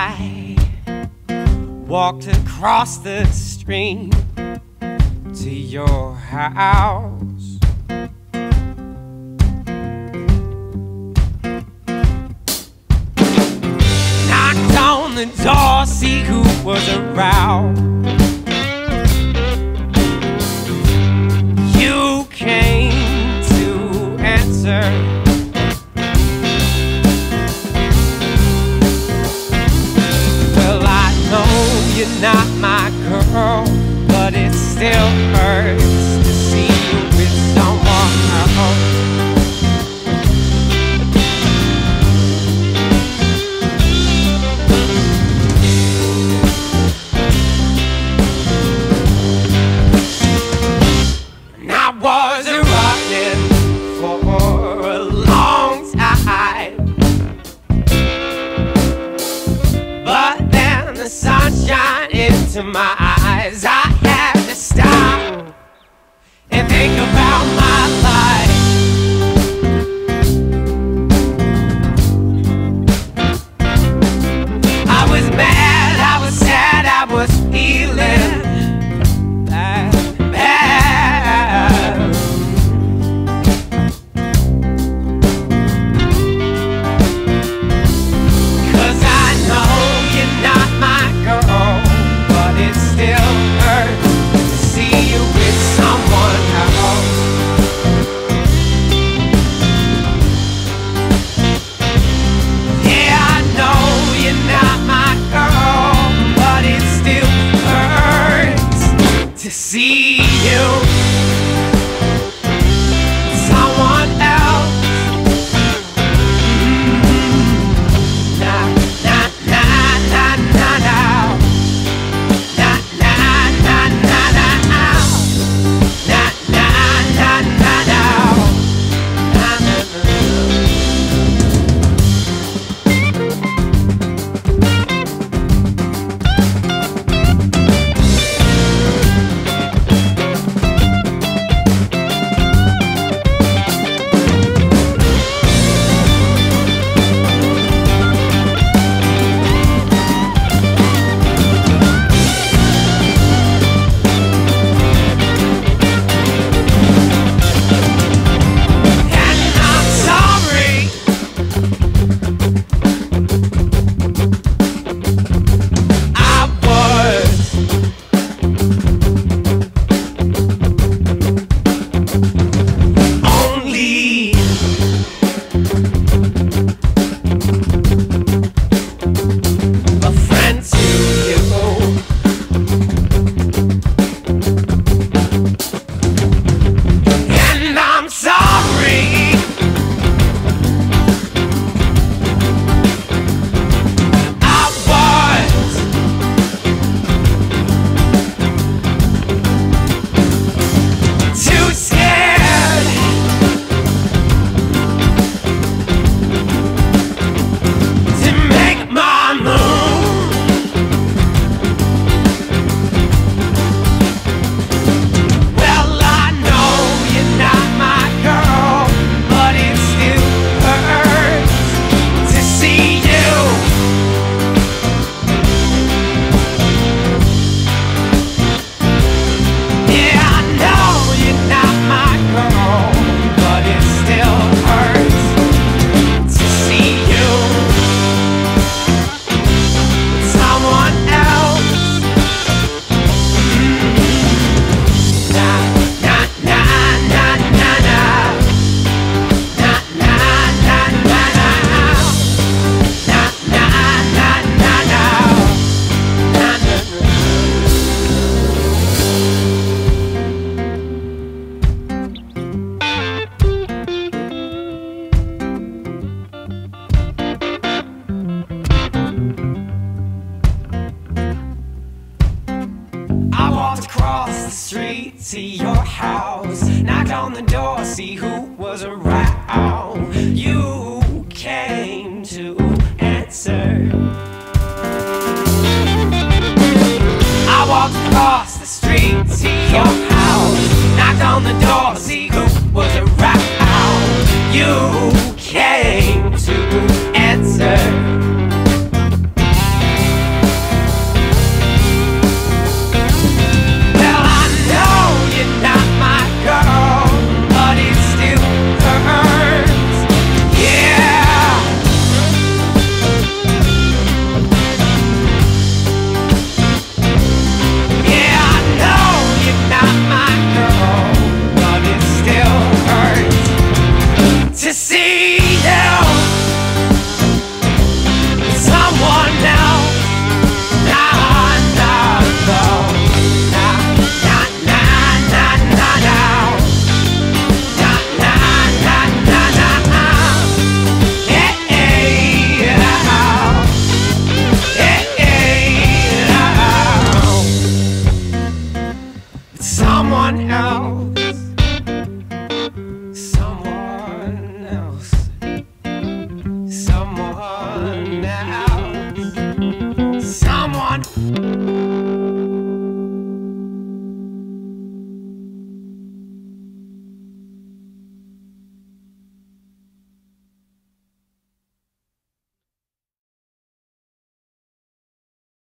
I walked across the stream to your house. Knocked on the door, see who was around. my girl, but it still hurts to see you with someone else. In my eyes. I see your house. Knocked on the door, see who was around. You came to answer. I walked across the street, see your